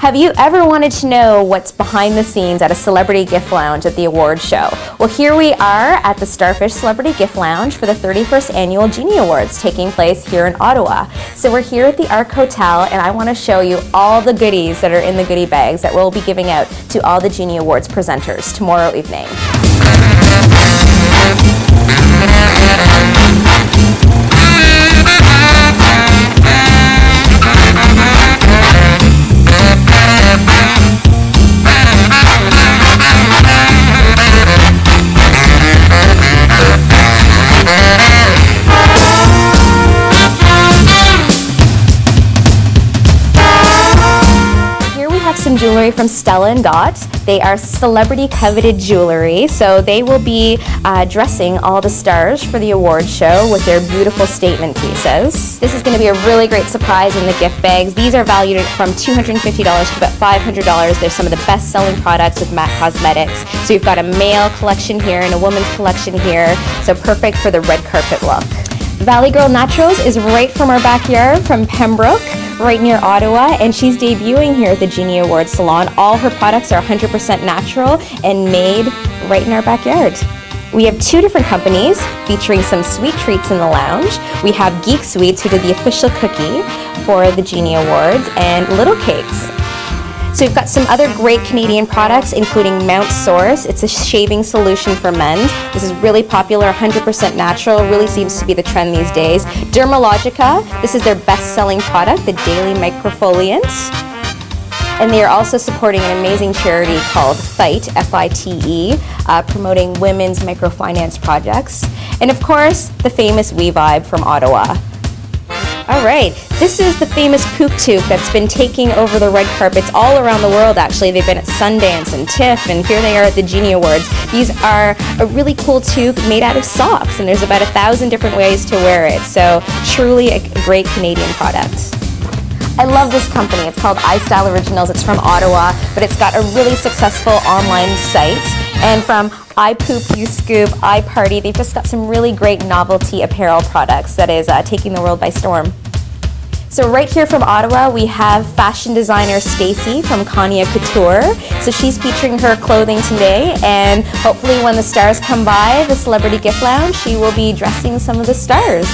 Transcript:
Have you ever wanted to know what's behind the scenes at a celebrity gift lounge at the award show? Well, here we are at the Starfish Celebrity Gift Lounge for the 31st Annual Genie Awards taking place here in Ottawa. So we're here at the Arc Hotel and I want to show you all the goodies that are in the goodie bags that we'll be giving out to all the Genie Awards presenters tomorrow evening. Have some jewelry from Stella and Dot. They are celebrity coveted jewelry, so they will be uh, dressing all the stars for the award show with their beautiful statement pieces. This is going to be a really great surprise in the gift bags. These are valued from $250 to about $500. They're some of the best selling products with MAC Cosmetics. So you've got a male collection here and a woman's collection here, so perfect for the red carpet look. Valley Girl Naturals is right from our backyard from Pembroke right near Ottawa, and she's debuting here at the Genie Awards Salon. All her products are 100% natural and made right in our backyard. We have two different companies featuring some sweet treats in the lounge. We have Geek Sweets, who did the official cookie for the Genie Awards, and Little Cakes, so we've got some other great Canadian products, including Mount Source. It's a shaving solution for men. This is really popular, 100% natural, really seems to be the trend these days. Dermalogica, this is their best-selling product, the Daily Microfoliant. And they are also supporting an amazing charity called FITE, F-I-T-E, uh, promoting women's microfinance projects. And of course, the famous We Vibe from Ottawa. All right, this is the famous poop toque that's been taking over the red carpets all around the world, actually. They've been at Sundance and TIFF, and here they are at the Genie Awards. These are a really cool toque made out of socks, and there's about a thousand different ways to wear it, so truly a great Canadian product. I love this company. It's called iStyle Originals. It's from Ottawa, but it's got a really successful online site. And from I Poop, You Scoop, I Party, they've just got some really great novelty apparel products that is uh, taking the world by storm. So right here from Ottawa, we have fashion designer Stacy from Kania Couture. So she's featuring her clothing today, and hopefully when the stars come by the Celebrity Gift Lounge, she will be dressing some of the stars.